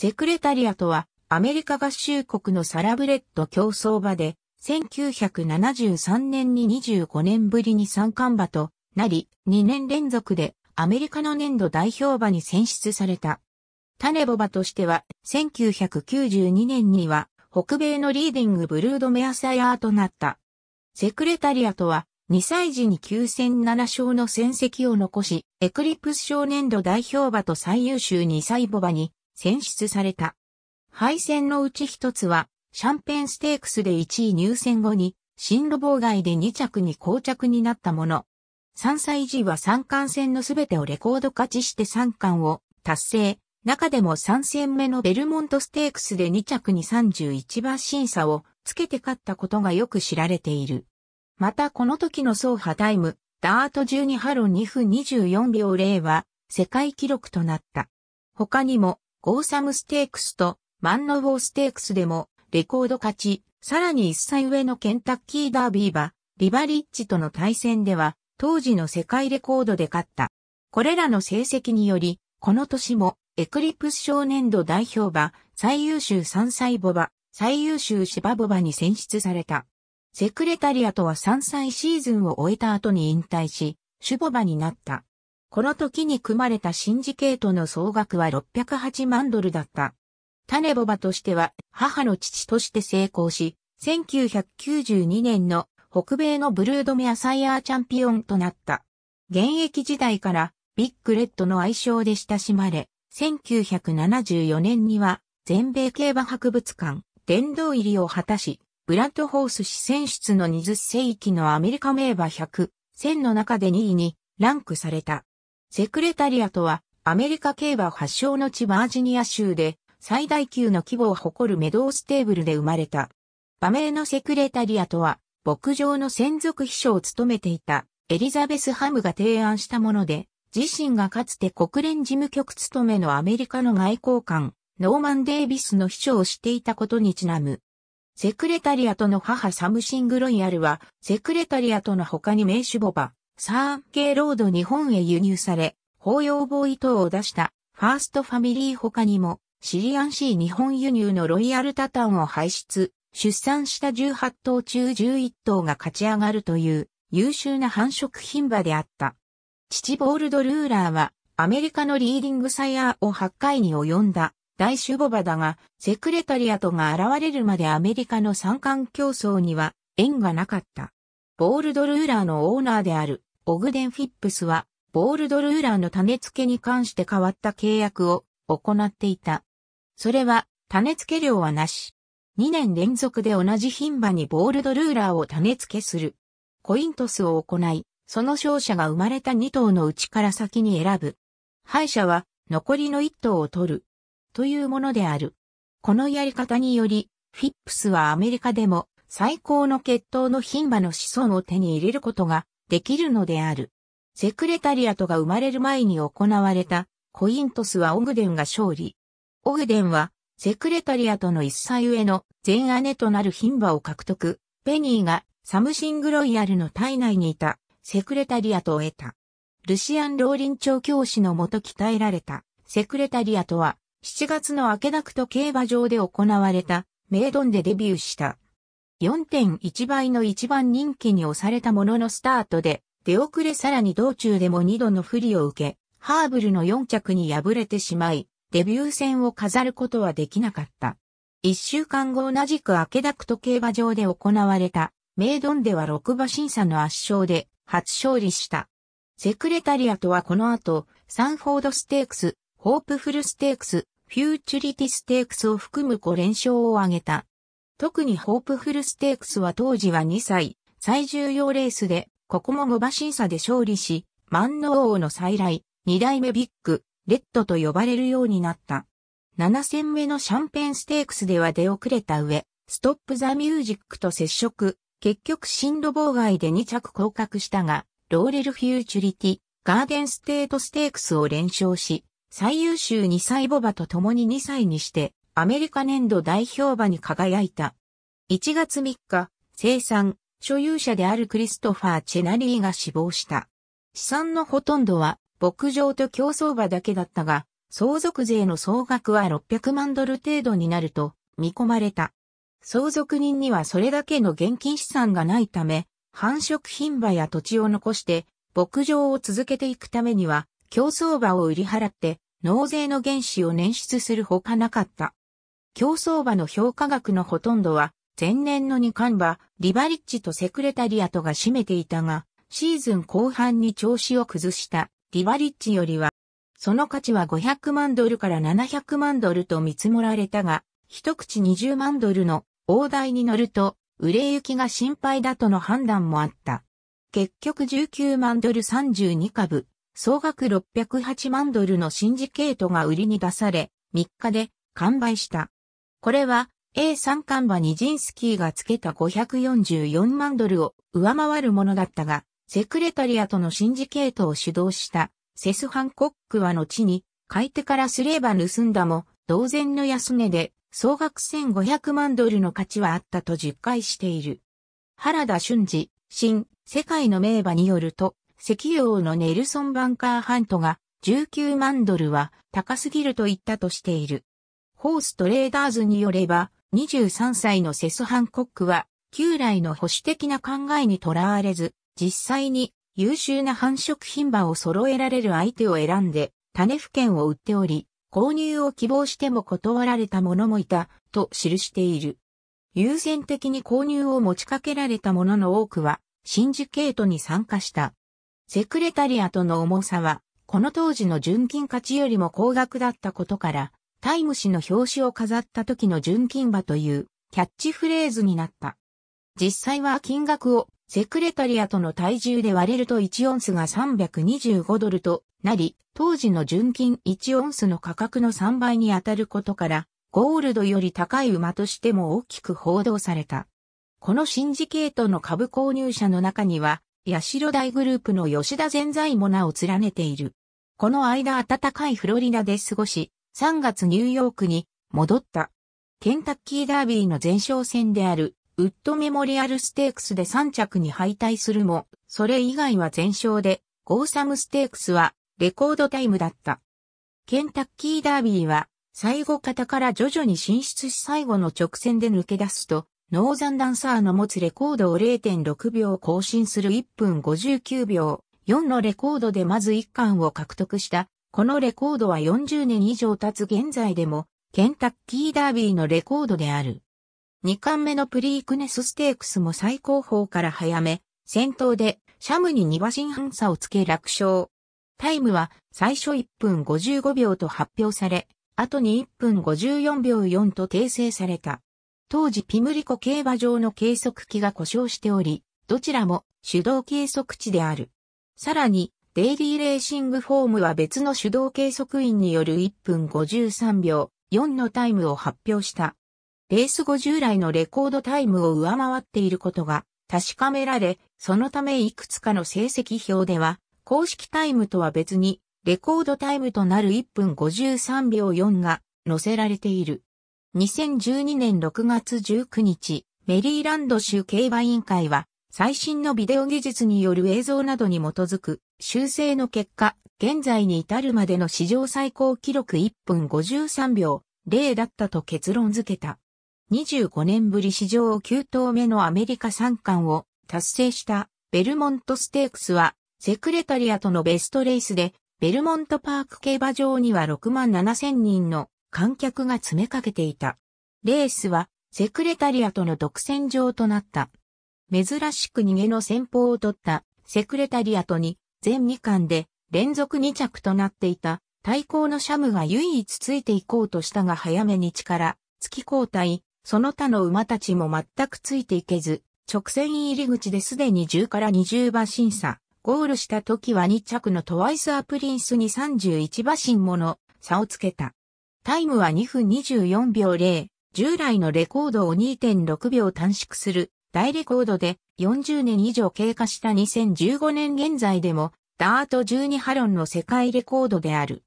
セクレタリアとはアメリカ合衆国のサラブレッド競走馬で1973年に25年ぶりに三冠馬となり2年連続でアメリカの年度代表馬に選出された。種ボバとしては1992年には北米のリーディングブルードメアサヤーとなった。セクレタリアとは2歳児に9戦7勝の戦績を残し、エクリプス少年度代表馬と最優秀2歳ボバに選出された。敗戦のうち一つは、シャンペンステークスで1位入選後に、進路妨害で2着に膠着になったもの。3歳児は三冠戦のすべてをレコード勝ちして三冠を達成。中でも3戦目のベルモントステークスで2着に31馬審査をつけて勝ったことがよく知られている。またこの時の走破タイム、ダート12ハロ2分24秒0は世界記録となった。他にもゴーサムステークスとマンノウォーステークスでもレコード勝ち、さらに1歳上のケンタッキーダービー馬、リバリッチとの対戦では当時の世界レコードで勝った。これらの成績により、この年もエクリプス少年度代表馬、最優秀3歳ボバ、最優秀芝ボバに選出された。セクレタリアとは3歳シーズンを終えた後に引退し、シュボバになった。この時に組まれたシンジケートの総額は608万ドルだった。種ボバとしては母の父として成功し、1992年の北米のブルードメアサイヤーチャンピオンとなった。現役時代からビッグレッドの愛称で親しまれ、1974年には全米競馬博物館殿堂入りを果たし、ブラッドホース市選出の20世紀のアメリカ名馬100、1000の中で2位にランクされた。セクレタリアとはアメリカ競馬発祥の地バージニア州で最大級の規模を誇るメドウステーブルで生まれた。馬名のセクレタリアとは牧場の専属秘書を務めていたエリザベス・ハムが提案したもので、自身がかつて国連事務局務めのアメリカの外交官、ノーマン・デイビスの秘書をしていたことにちなむ。セクレタリアトの母サムシング・ロイヤルは、セクレタリアトの他に名種牡馬、サーゲイロード日本へ輸入され、ホウヨウボーイ等を出したファーストファミリー他にも、シリアンシー日本輸入のロイヤルタタンを輩出、出産した18頭中11頭が勝ち上がるという優秀な繁殖牝馬であった。父ボールド・ルーラーはアメリカのリーディングサイヤーを8回に及んだ大種牡馬だが、セクレタリアトが現れるまでアメリカの三冠競走には縁がなかった。ボールド・ルーラーのオーナーであるオグデン・フィップスは、ボールド・ルーラーの種付けに関して変わった契約を行っていた。それは、種付け料はなし。2年連続で同じ牝馬にボールド・ルーラーを種付けする。コイントスを行い、その勝者が生まれた2頭のうちから先に選ぶ。敗者は残りの1頭を取る。というものである。このやり方により、フィップスはアメリカでも最高の血統の牝馬の子孫を手に入れることができるのである。セクレタリアトが生まれる前に行われたコイントスはオグデンが勝利。オグデンはセクレタリアトの一歳上の全姉となる牝馬を獲得。ペニーがサムシングロイヤルの体内にいたセクレタリアトを得た。ルシアン・ローリン調教師のもと鍛えられたセクレタリアトは7月のアケダクト競馬場で行われたメイドンでデビューした。4.1倍の一番人気に押されたもののスタートで出遅れさらに道中でも2度の不利を受け、ハーブルの4着に敗れてしまい、デビュー戦を飾ることはできなかった。1週間後同じくアケダクト競馬場で行われたメイドンでは6馬身差の圧勝で初勝利した。セクレタリアトはこの後、サンフォードステークス、ホープフルステークス、フューチュリティステークスを含む5連勝を挙げた。特にホープフルステークスは当時は2歳、最重要レースで、ここも5馬身差で勝利し、マンノウォーの再来、2代目ビッグ、レッドと呼ばれるようになった。7戦目のシャンペンステークスでは出遅れた上、ストップザミュージックと接触、結局進路妨害で2着降格したが、ローレルフューチュリティ、ガーデンステートステークスを連勝し、最優秀2歳牡馬と共に2歳にして、アメリカ年度代表馬に輝いた。1月3日、生産、所有者であるクリストファー・チェナリーが死亡した。資産のほとんどは、牧場と競走馬だけだったが、相続税の総額は600万ドル程度になると見込まれた。相続人にはそれだけの現金資産がないため、繁殖牝馬や土地を残して牧場を続けていくためには競走馬を売り払って納税の原資を捻出するほかなかった。競走馬の評価額のほとんどは前年の2冠馬、リバリッチとセクレタリアトが占めていたが、シーズン後半に調子を崩したリバリッチよりは、その価値は500万ドルから700万ドルと見積もられたが、一口20万ドルの大台に乗ると、売れ行きが心配だとの判断もあった。結局19万ドル32株、総額608万ドルのシンジケートが売りに出され、3日で完売した。これは A3 カンバニジンスキーがつけた544万ドルを上回るものだったが、セクレタリアとのシンジケートを主導したセス・ハンコックは後に買い手からすれば盗んだも同然の安値で総額1500万ドルの価値はあったと実戒している。原田俊二、新、世界の名馬によると、石油王のネルソン・バンカー・ハントが19万ドルは高すぎると言ったとしている。ホーストレーダーズによれば、23歳のセス・ハンコックは、旧来の保守的な考えにとらわれず、実際に優秀な繁殖牝馬を揃えられる相手を選んで、種付券を売っており、購入を希望しても断られた者もいた、と記している。優先的に購入を持ちかけられた者の多くは、シンジケートに参加した。セクレタリアとの重さは、この当時の純金価値よりも高額だったことから、タイム誌の表紙を飾った時の純金馬というキャッチフレーズになった。実際は金額をセクレタリアとの体重で割れると1オンスが325ドルとなり、当時の純金1オンスの価格の3倍に当たることから、ゴールドより高い馬としても大きく報道された。このシンジケートの株購入者の中には、八代大グループの吉田全財も名を連ねている。この間暖かいフロリダで過ごし、3月ニューヨークに戻った。ケンタッキーダービーの前哨戦であるウッドメモリアルステークスで3着に敗退するも、それ以外は全勝で、ゴーサムステークスはレコードタイムだった。ケンタッキーダービーは最後方から徐々に進出し最後の直線で抜け出すと、ノーザンダンサーの持つレコードを0.6秒更新する1分59秒4のレコードでまず1冠を獲得した。このレコードは40年以上経つ現在でも、ケンタッキーダービーのレコードである。2冠目のプリークネスステークスも最高峰から早め、先頭でシャムに2馬身半差をつけ楽勝。タイムは最初1分55秒と発表され、後に1分54秒4と訂正された。当時ピムリコ競馬場の計測器が故障しており、どちらも手動計測値である。さらに、デイリーレーシングフォームは別の手動計測員による1分53秒4のタイムを発表した。レース後従来のレコードタイムを上回っていることが確かめられ、そのためいくつかの成績表では、公式タイムとは別に、レコードタイムとなる1分53秒4が載せられている。2012年6月19日、メリーランド州競馬委員会は、最新のビデオ技術による映像などに基づく修正の結果、現在に至るまでの史上最高記録1分53秒0だったと結論付けた。25年ぶり史上9頭目のアメリカ三冠を達成したベルモントステークスはセクレタリアとのベストレースでベルモントパーク競馬場には6万7千人の観客が詰めかけていた。レースはセクレタリアとの独占場となった。珍しく逃げの先方を取ったセクレタリアとに全2巻で連続2着となっていた対抗のシャムが唯一ついていこうとしたが早めに力、突き交代、その他の馬たちも全くついていけず、直線入り口ですでに10から20馬審査、ゴールした時は2着のトワイスアプリンスに31馬身もの差をつけた。タイムは2分24秒0、従来のレコードを2.6秒短縮する。大レコードで40年以上経過した2015年現在でもダート12ハロンの世界レコードである。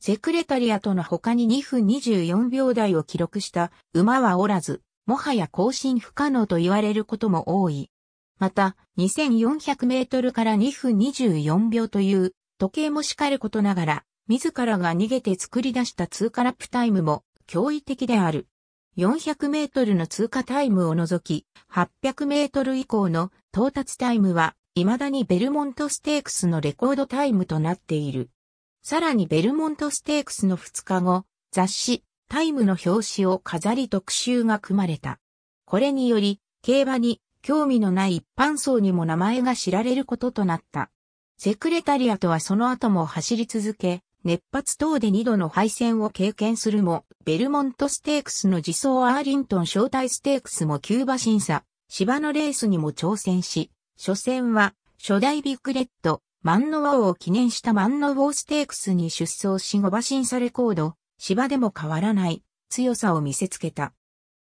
セクレタリアとの他に2分24秒台を記録した馬はおらず、もはや更新不可能と言われることも多い。また、2400メートルから2分24秒という時計もしかることながら、自らが逃げて作り出した通過ラップタイムも驚異的である。400メートルの通過タイムを除き、800メートル以降の到達タイムは、未だにベルモントステークスのレコードタイムとなっている。さらにベルモントステークスの2日後、雑誌、タイムの表紙を飾り特集が組まれた。これにより、競馬に興味のない一般層にも名前が知られることとなった。セクレタリアトはその後も走り続け、熱発等で2度の敗戦を経験するも、ベルモントステークスの次走アーリントン招待ステークスもキューバ審査、芝のレースにも挑戦し、初戦は初代ビッグレッド、マンノウォーを記念したマンノウォーステークスに出走し5馬身差レコード、芝でも変わらない強さを見せつけた。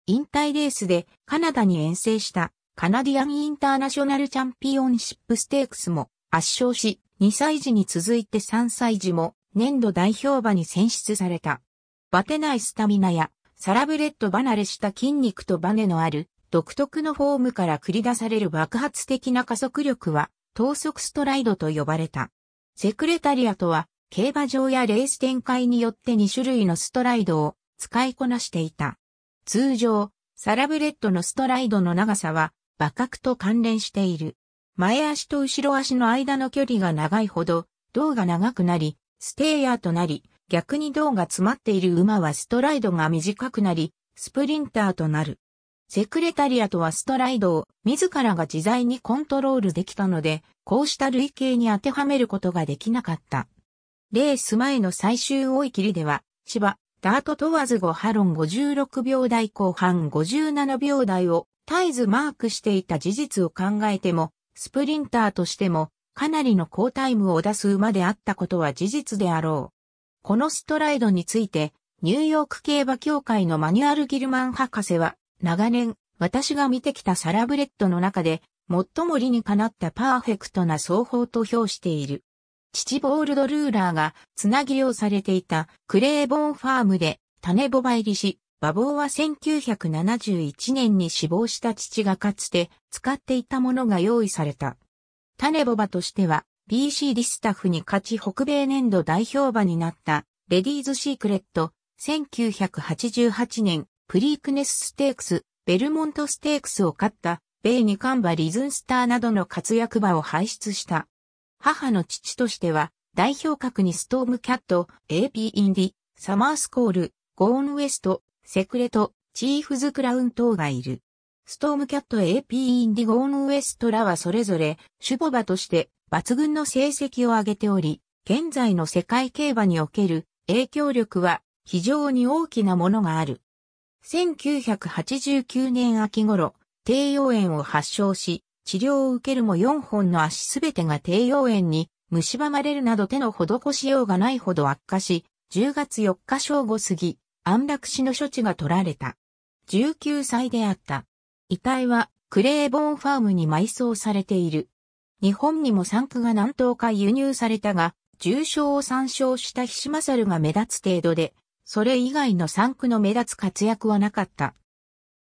引退レースでカナダに遠征したカナディアンインターナショナルチャンピオンシップステークスも圧勝し、2歳時に続いて3歳時も年度代表馬に選出された。バテないスタミナやサラブレッド離れした筋肉とバネのある独特のフォームから繰り出される爆発的な加速力は等速ストライドと呼ばれた。セクレタリアトは競馬場やレース展開によって2種類のストライドを使いこなしていた。通常、サラブレッドのストライドの長さは馬角と関連している。前足と後ろ足の間の距離が長いほど、胴が長くなり、ステイヤーとなり、逆に胴が詰まっている馬はストライドが短くなり、スプリンターとなる。セクレタリアとはストライドを自らが自在にコントロールできたので、こうした類型に当てはめることができなかった。レース前の最終追い切りでは、芝、ダート問わず5ハロン56秒台後半57秒台を絶えずマークしていた事実を考えても、スプリンターとしても、かなりの高タイムを出す馬であったことは事実であろう。このストライドについて、ニューヨーク競馬協会のマニュアル・ギルマン博士は、長年、私が見てきたサラブレッドの中で、最も理にかなったパーフェクトな双方と評している。父ボールドルーラーがつなぎをされていたクレーボーンファームで種ボバ入りし、馬房は1971年に死亡した父がかつて使っていたものが用意された。種牡馬としては BC ディスタフに勝ち北米年度代表馬になったレディーズシークレット1988年プリークネスステークスベルモントステークスを勝った米二冠馬リズンスターなどの活躍馬を輩出した。母の父としては代表格にストームキャット、AP インディ、サマースコール、ゴーンウエスト、セクレト、チーフズクラウン等がいる。ストームキャット AP インディゴーンウエストらはそれぞれ、シュボバとして抜群の成績を上げており、現在の世界競馬における影響力は非常に大きなものがある。1989年秋頃、低葉炎を発症し、治療を受けるも4本の足すべてが低葉炎に蝕まれるなど手の施しようがないほど悪化し、10月4日正午過ぎ、安楽死の処置が取られた。19歳であった。遺体はクレーボーンファームに埋葬されている。日本にも産区が何頭か輸入されたが、重傷を参照したヒシマサルが目立つ程度で、それ以外の産区の目立つ活躍はなかった。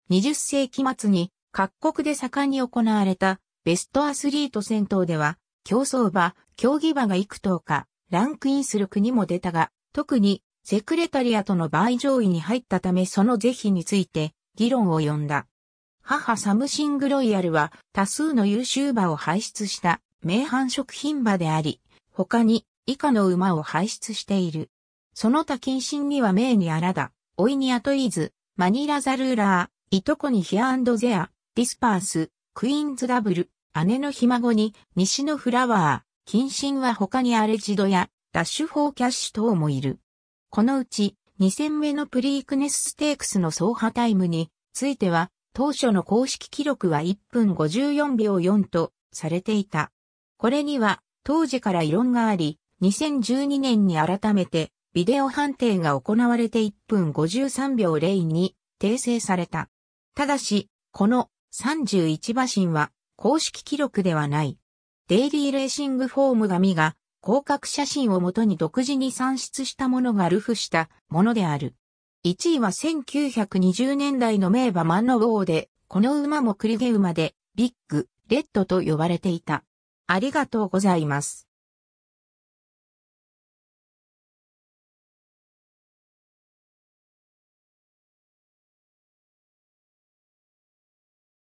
20世紀末に各国で盛んに行われたベストアスリート戦闘では、競走馬、競技馬が幾頭かランクインする国も出たが、特にセクレタリアとの倍上位に入ったためその是非について議論を呼んだ。母サムシングロイヤルは多数の優秀馬を輩出した名繁殖牝馬であり、他に以下の馬を輩出している。その他近親には姪にアラダ、甥にアトイーズ、マニラザルーラー、いとこにヒアゼア、ディスパース、クイーンズダブル、姉のひ孫にニシノフラワー、近親は他にアレジドやダッシュフォーキャッシュ等もいる。このうち2戦目のプリークネスステークスの走破タイムについては当初の公式記録は1分54秒4とされていた。これには当時から異論があり、2012年に改めてビデオ判定が行われて1分53秒0に訂正された。ただし、この31馬身は公式記録ではない。デイリーレーシングフォーム紙が広角写真をもとに独自に算出したものがルフしたものである。1位は1920年代の名馬マンノウォーで、この馬もクリゲ馬で、ビッグ、レッドと呼ばれていた。ありがとうございます。